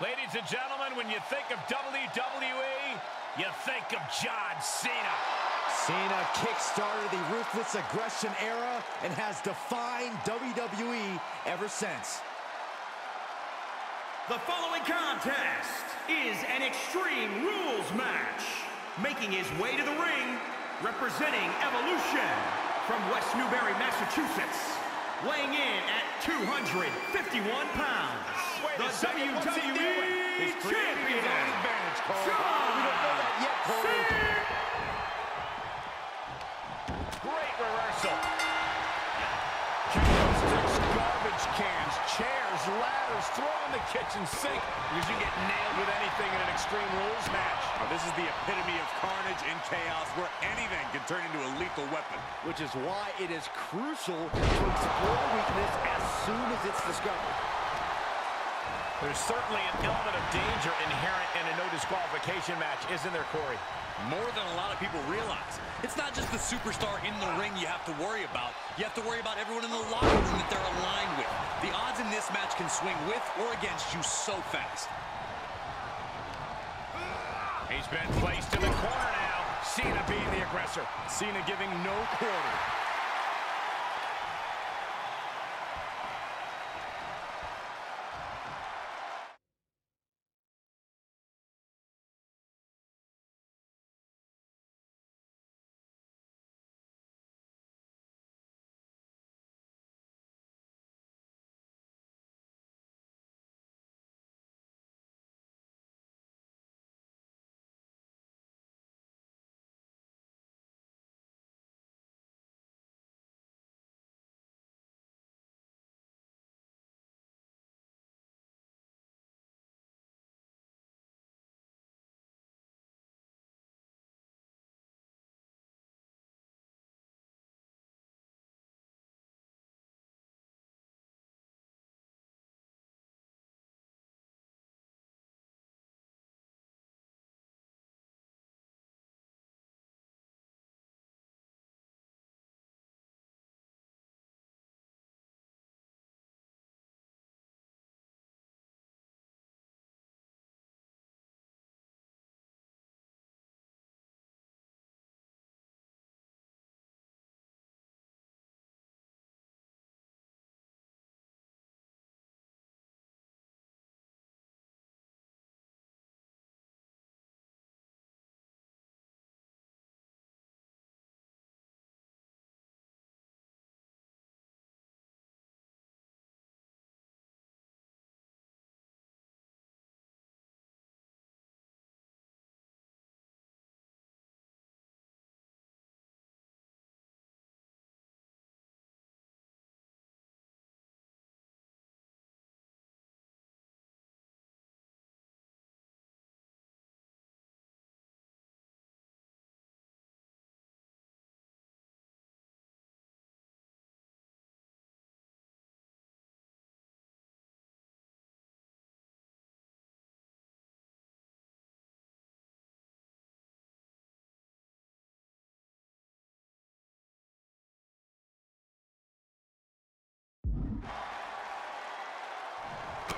Ladies and gentlemen, when you think of WWE, you think of John Cena. Cena kickstarted the Ruthless Aggression era and has defined WWE ever since. The following contest is an Extreme Rules match. Making his way to the ring, representing Evolution from West Newbury, Massachusetts. Weighing in at 251 pounds, Wait the a second, what's he doing? WWE He's creating his own Champion. John We don't know that yet, Corey. Cena. Great reversal. Candlesticks, garbage cans, chairs, ladders, throw in the kitchen sink because you get nailed with anything in an Extreme Rules match. Now, this is the epitome of carnage and chaos where anything can turn into a lethal weapon. Which is why it is crucial to explore weakness as soon as it's discovered. There's certainly an element of danger inherent in a no disqualification match, isn't there, Corey? More than a lot of people realize. It's not just the superstar in the ring you have to worry about. You have to worry about everyone in the locker room that they're aligned with. The odds in this match can swing with or against you so fast. He's been placed in the corner now. Cena being the aggressor. Cena giving no quarter.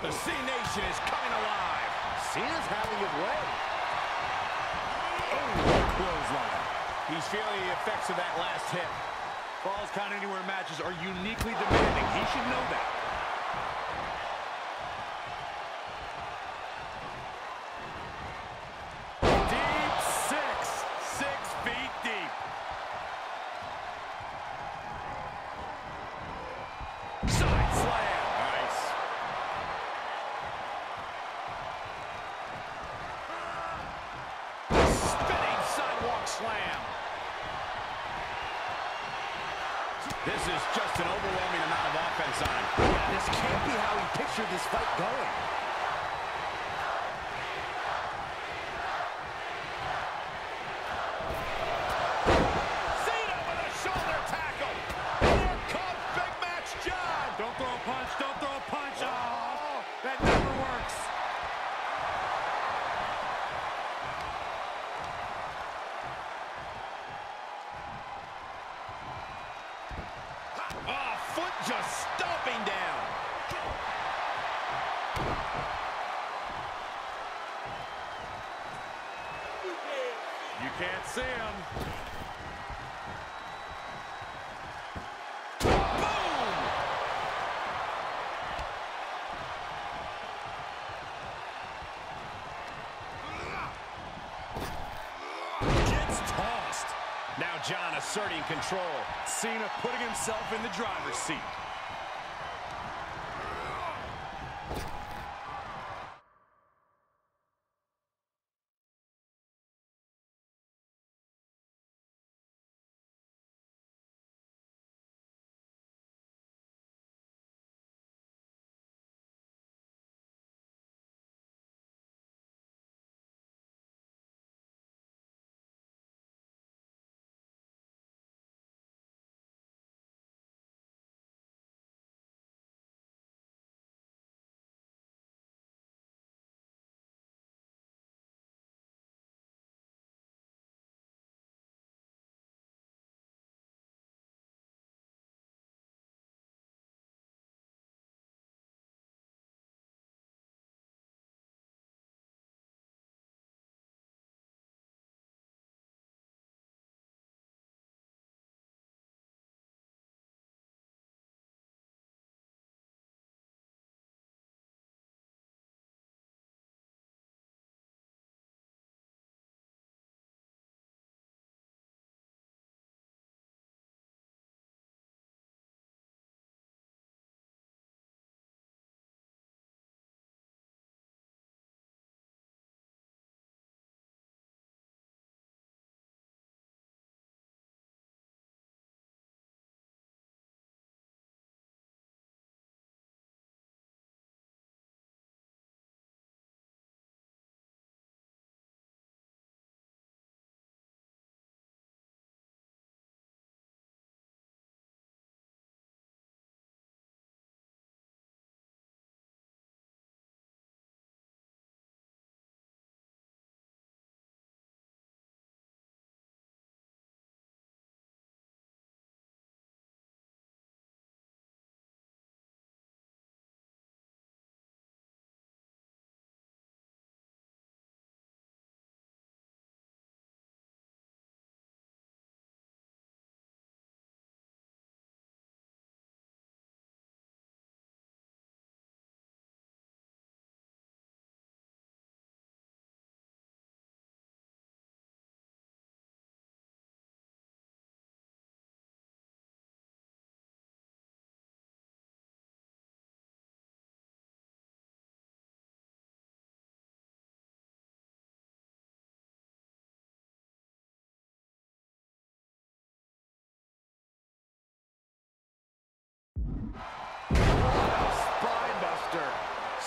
The C Nation is coming alive. Cena's having his way. Oh, clothesline. He's feeling the effects of that last hit. Falls Count Anywhere matches are uniquely demanding. He should know that. Shutting down. You can't see him. Now John asserting control. Cena putting himself in the driver's seat.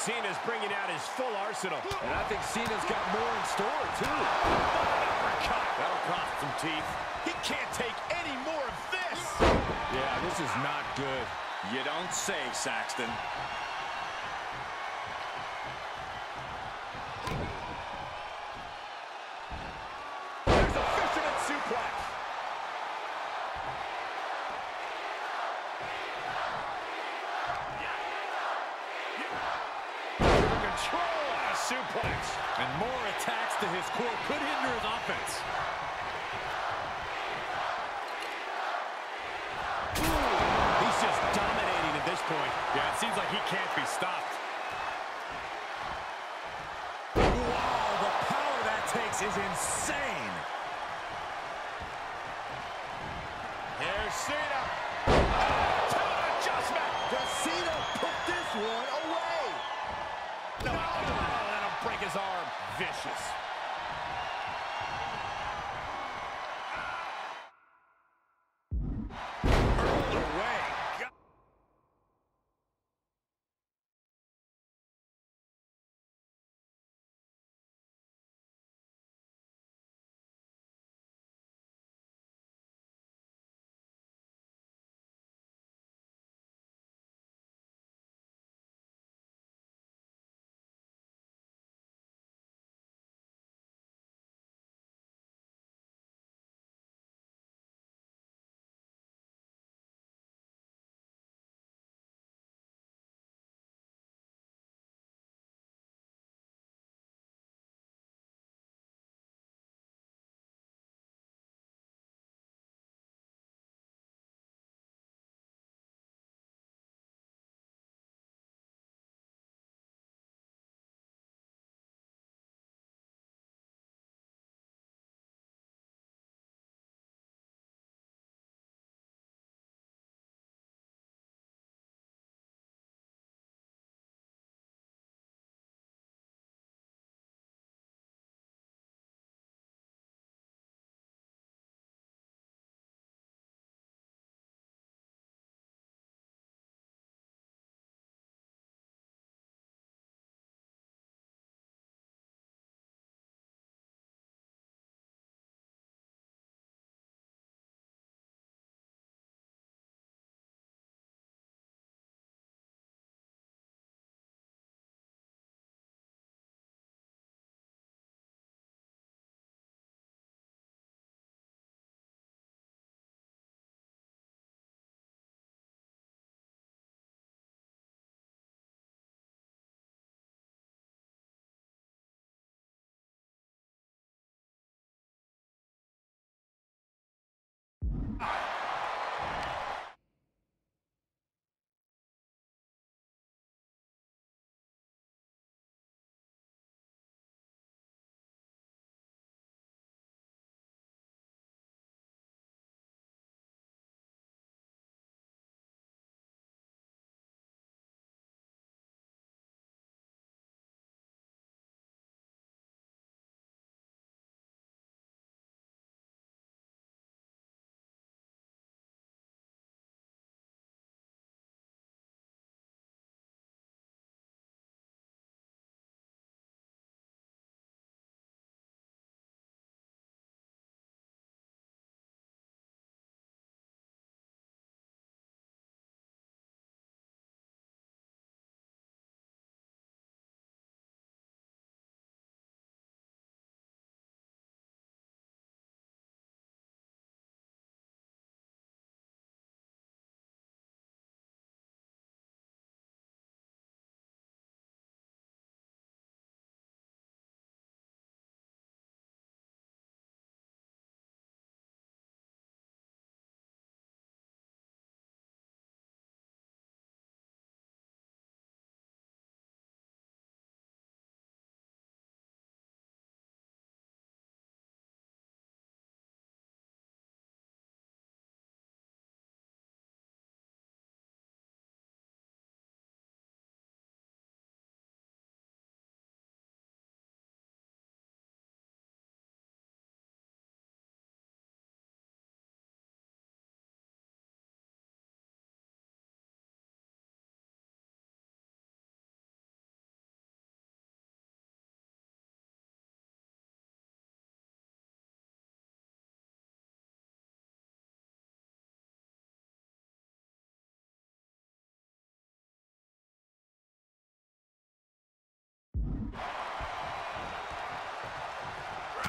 Cena's bringing out his full arsenal. And I think Cena's got more in store, too. Uppercut. That'll cost some teeth. He can't take any more of this. Yeah, this is not good. You don't say, Saxton. His core could hinder his offense. He's just dominating at this point. Yeah, it seems like he can't be stopped. Wow, the power that takes is insane. Here's Cena. Ah, That'll break his arm. Vicious.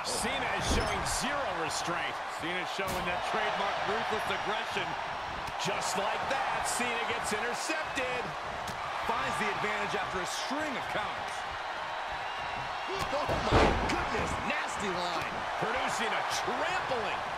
Cena is showing zero restraint. Cena showing that trademark ruthless aggression. Just like that, Cena gets intercepted. Finds the advantage after a string of counters. Oh my goodness, nasty line. Producing a trampling.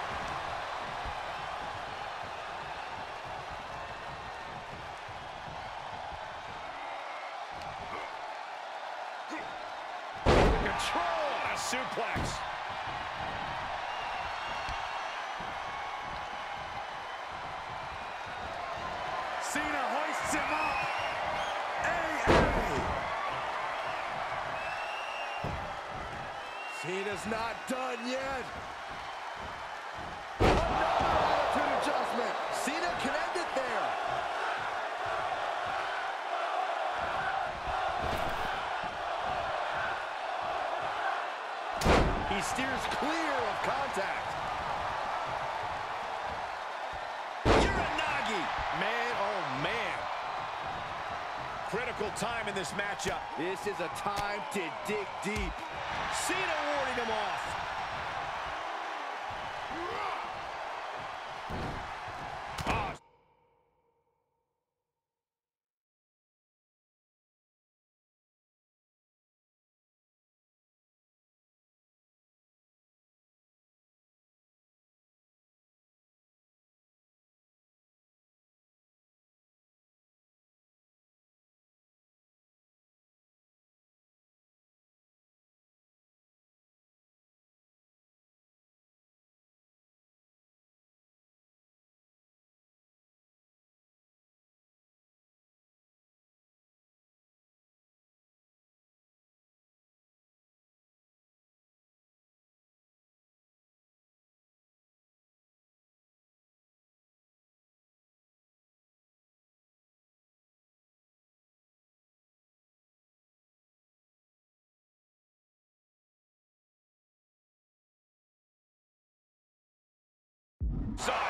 Time in this matchup. This is a time to dig deep. Saw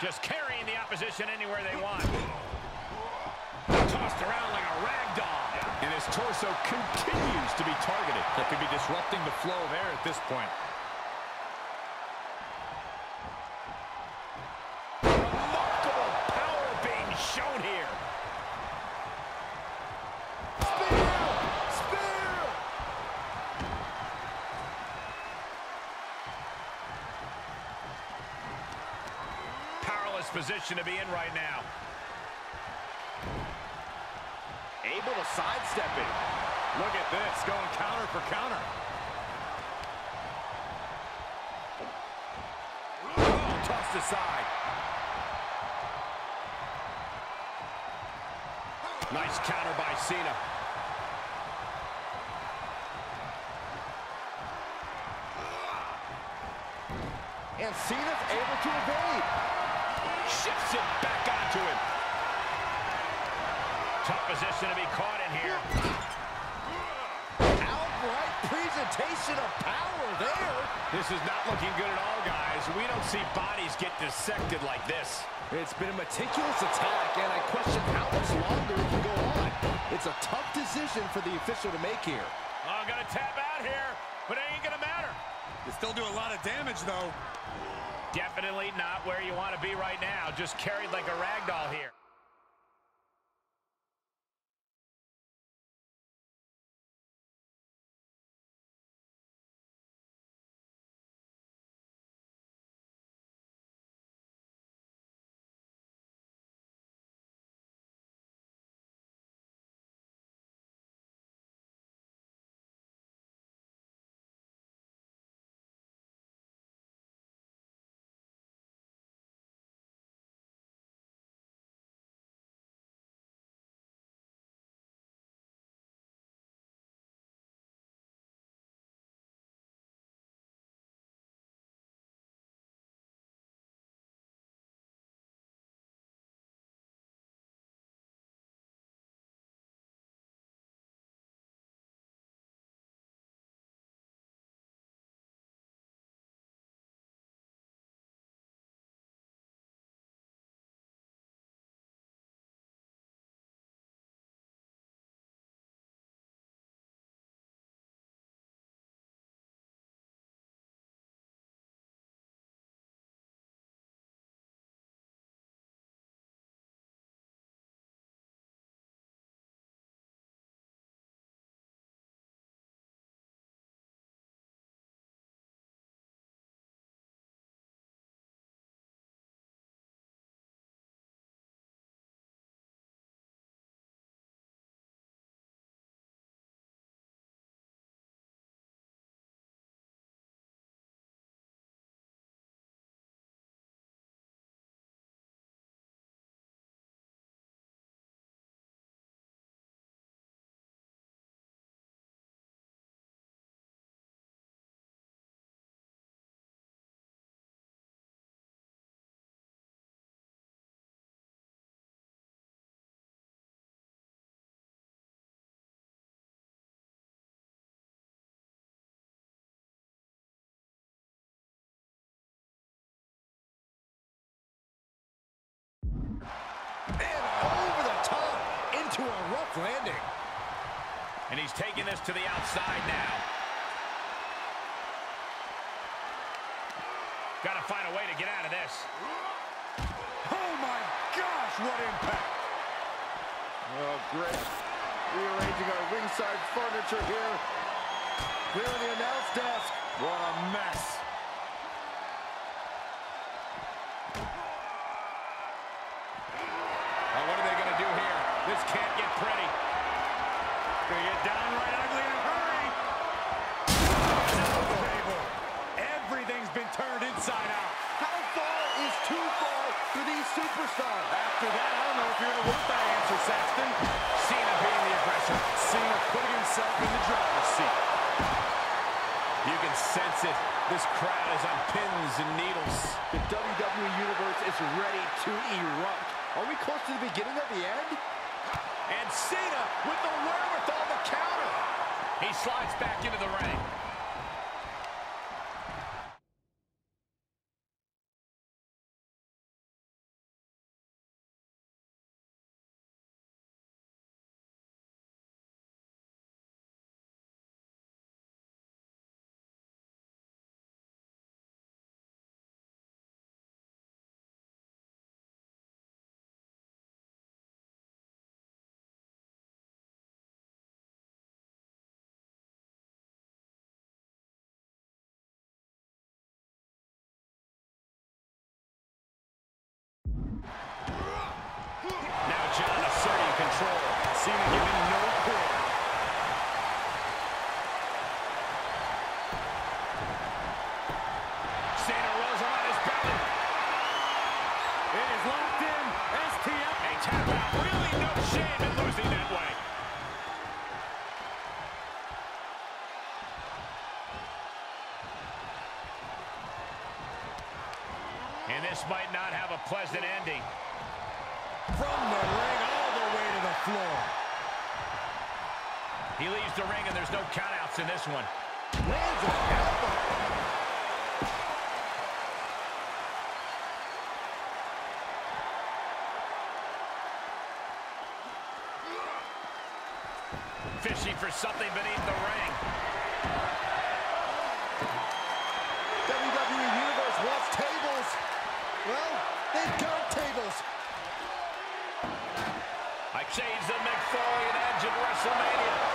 Just carrying the opposition anywhere they want. Tossed around like a rag doll. And his torso continues to be targeted. That could be disrupting the flow of air at this point. Position to be in right now. Able to sidestep it. Look at this, going counter for counter. Oh, tossed aside. Nice counter by Cena. And Cena's able to evade. Shifts it back onto him. Tough position to be caught in here. Outright presentation of power there. This is not looking good at all, guys. We don't see bodies get dissected like this. It's been a meticulous attack, and I question how much longer it can go on. It's a tough decision for the official to make here. Oh, gonna tap out here, but it ain't gonna matter. You still do a lot of damage, though. Definitely not where you want to be right now. Just carried like a rag doll here. Ooh, a rough landing. And he's taking this to the outside now. Got to find a way to get out of this. Oh my gosh, what impact. Oh, great. Rearranging our ringside furniture here. Clearing the announce desk. What a mess. Can't get pretty. Gonna get downright ugly in a hurry. Table. Everything's been turned inside out. How far is too far for these superstars? After that, I don't know if you're to want that answer, Saxton. Cena being the aggressor. Cena putting himself in the driver's seat. You can sense it. This crowd is on pins and needles. The WWE Universe is ready to erupt. Are we close to the beginning of the end? And Cena with the wherewithal to counter. He slides back into the ring. This might not have a pleasant ending. From the ring all the way to the floor. He leaves the ring and there's no countouts in this one. Lands an elbow. Fishing for something beneath the ring. WWE Universe wants tables. Well, they've got tables. I changed the Mick Foley and Edge at WrestleMania,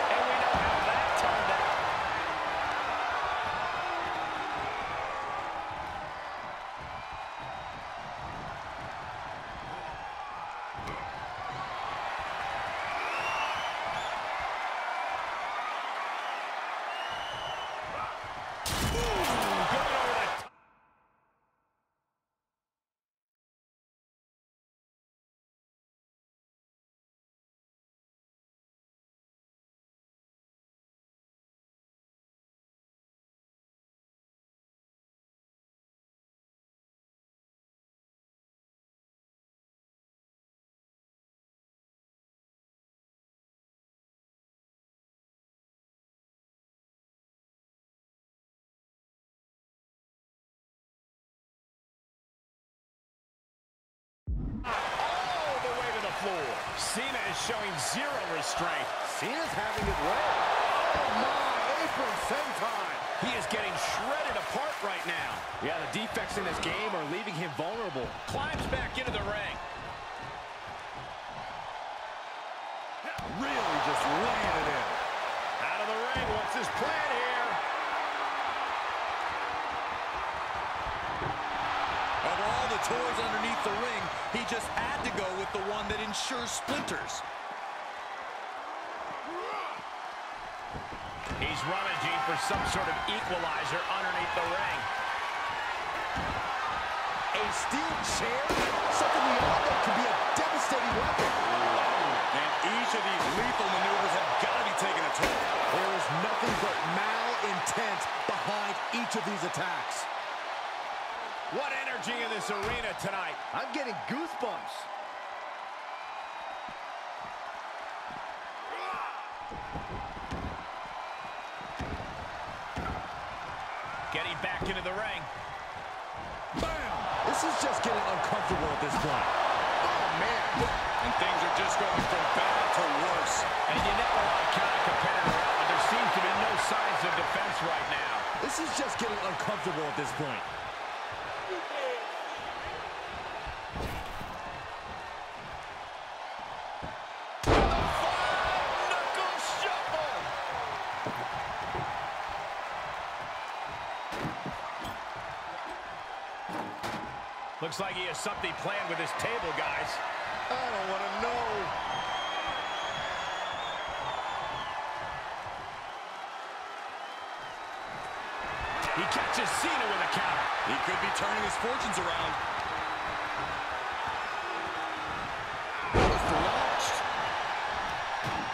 Cena is showing zero restraint. Cena's having his way. Oh, my. Apron senton. He is getting shredded apart right now. Yeah, the defects in his game are leaving him vulnerable. Climbs back into the ring. Really just laying it in. Out of the ring. What's his plan here? Of all the toys underneath the ring, he just had to go with the one that ensures splinters. He's rummaging for some sort of equalizer underneath the ring. A steel chair? Something we all know can be a devastating weapon. And each of these lethal maneuvers have got to be taking a toll. There is nothing but malintent behind each of these attacks. What energy in this arena tonight. I'm getting goosebumps. Getting back into the ring. Bam! This is just getting uncomfortable at this point. Oh, man. And things are just going from bad to worse. And you never want to count a competitor out, but there seems to be no signs of defense right now. This is just getting uncomfortable at this point. Looks like he has something planned with his table, guys. I don't want to know. He catches Cena with a counter. He could be turning his fortunes around. launched.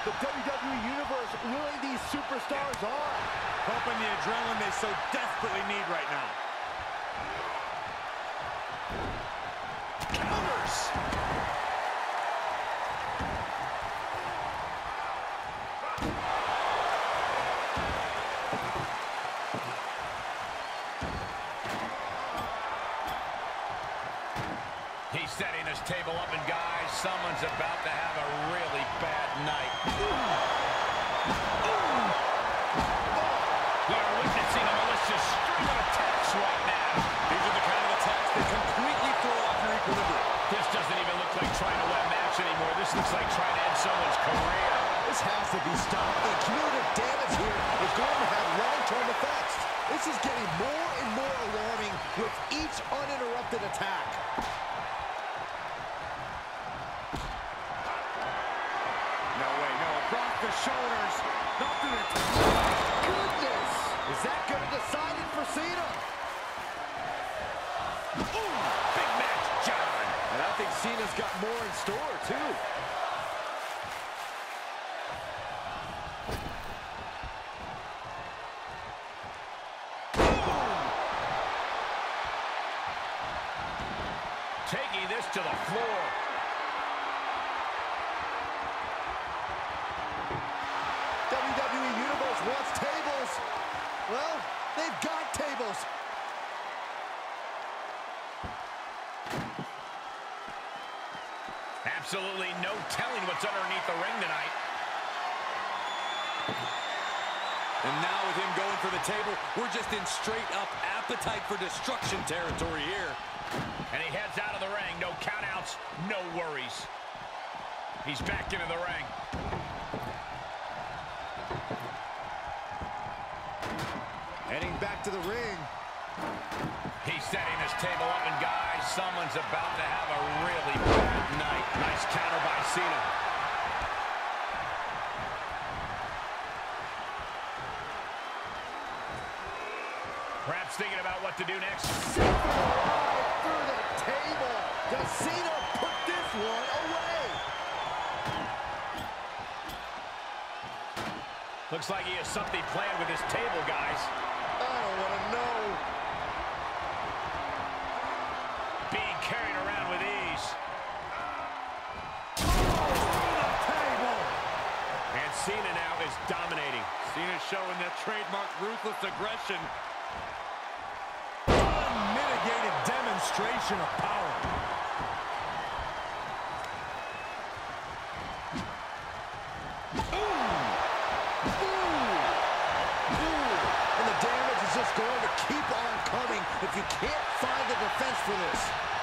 The WWE Universe willing these superstars on. Pumping the adrenaline they so desperately need right now. Counters. He's setting his table up, and guys, someone's about to have a really bad night. We are witnessing a malicious string of attacks right now. These are the kind of attacks that completely throw off your equilibrium. This doesn't even look like trying to win a match anymore. This looks like trying to end someone's career. This has to be stopped. The cumulative damage here is going to have long-term effects. This is getting more and more alarming with each uninterrupted attack. Across the shoulders. Nothing to Goodness! Is that going to decide it for Cena? Ooh, big match, John. And I think Cena's got more in store, too. Taking this to the floor. WWE E Universe wants tables. Well, they've got tables. Absolutely no telling what's underneath the ring tonight. And now with him going for the table, we're just in straight up appetite for destruction territory here. And he heads out of the ring. No countouts, no worries. He's back into the ring. Heading back to the ring. He's setting his table up, and guys, someone's about to have a really bad night. Nice counter by Cena. Perhaps thinking about what to do next. Through the table. Does Cena put this one away? Looks like he has something planned with his table, guys. I don't want to know. Being carried around with ease. And Cena now is dominating. Cena showing that trademark ruthless aggression. Unmitigated demonstration of power. And the damage is just going to keep on coming if you can't find the defense for this.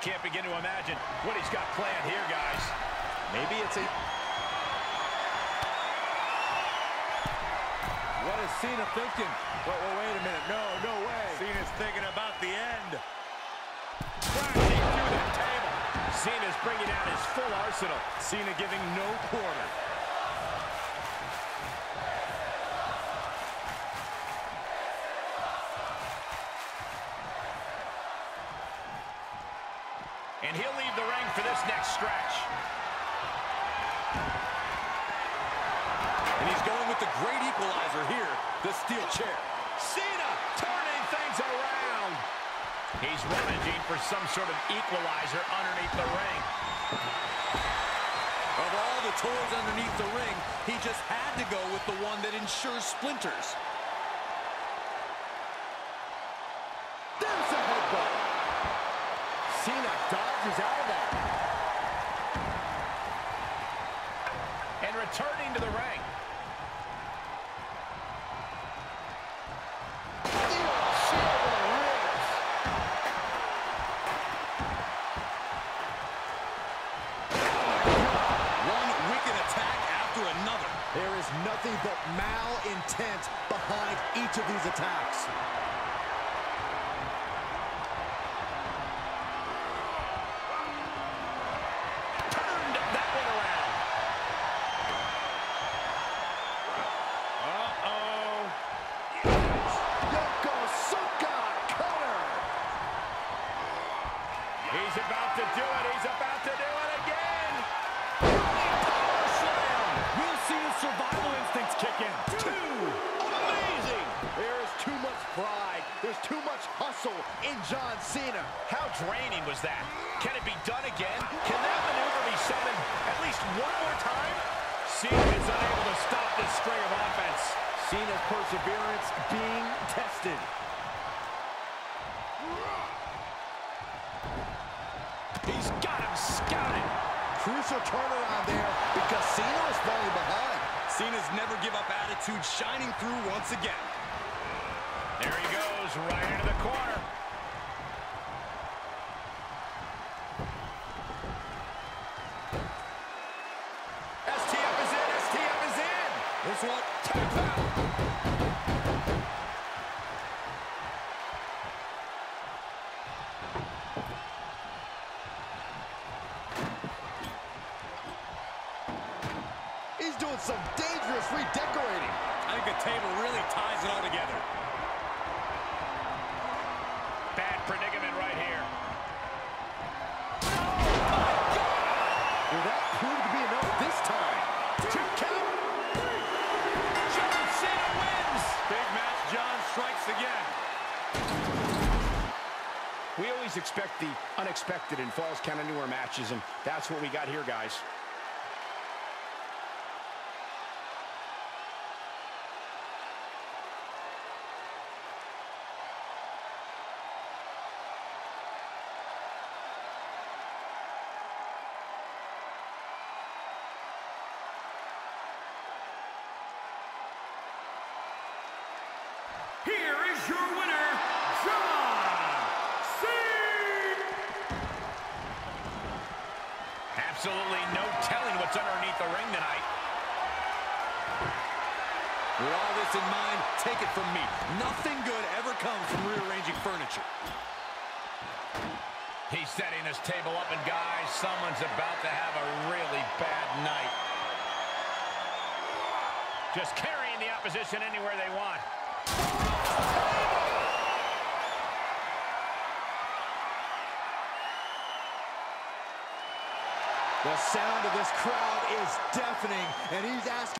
can't begin to imagine what he's got planned here, guys. Maybe it's a... What is Cena thinking? Well, well, wait a minute. No, no way. Cena's thinking about the end. Crashing through the table. Cena's bringing out his full arsenal. Cena giving no quarter. Stretch. And he's going with the great equalizer here, the steel chair. Cena turning things around. He's rummaging for some sort of equalizer underneath the ring. Of all the toys underneath the ring, he just had to go with the one that ensures splinters. There's a headbutt. Cena dodges out of that. Returning to the ring. One wicked attack after another. There is nothing but malintent behind each of these attacks. Cena's perseverance being tested. He's got him scouted. Crucial turnaround there because Cena was falling behind. Cena's never give up attitude shining through once again. There he goes, right into the corner. Unexpected in Falls Count Anywhere matches, and that's what we got here, guys. Here is your winner, John Cena. Absolutely no telling what's underneath the ring tonight. With all this in mind, take it from me. Nothing good ever comes from rearranging furniture. He's setting this table up, and guys, someone's about to have a really bad night. Just carrying the opposition anywhere they want. The sound of this crowd is deafening, and he's asking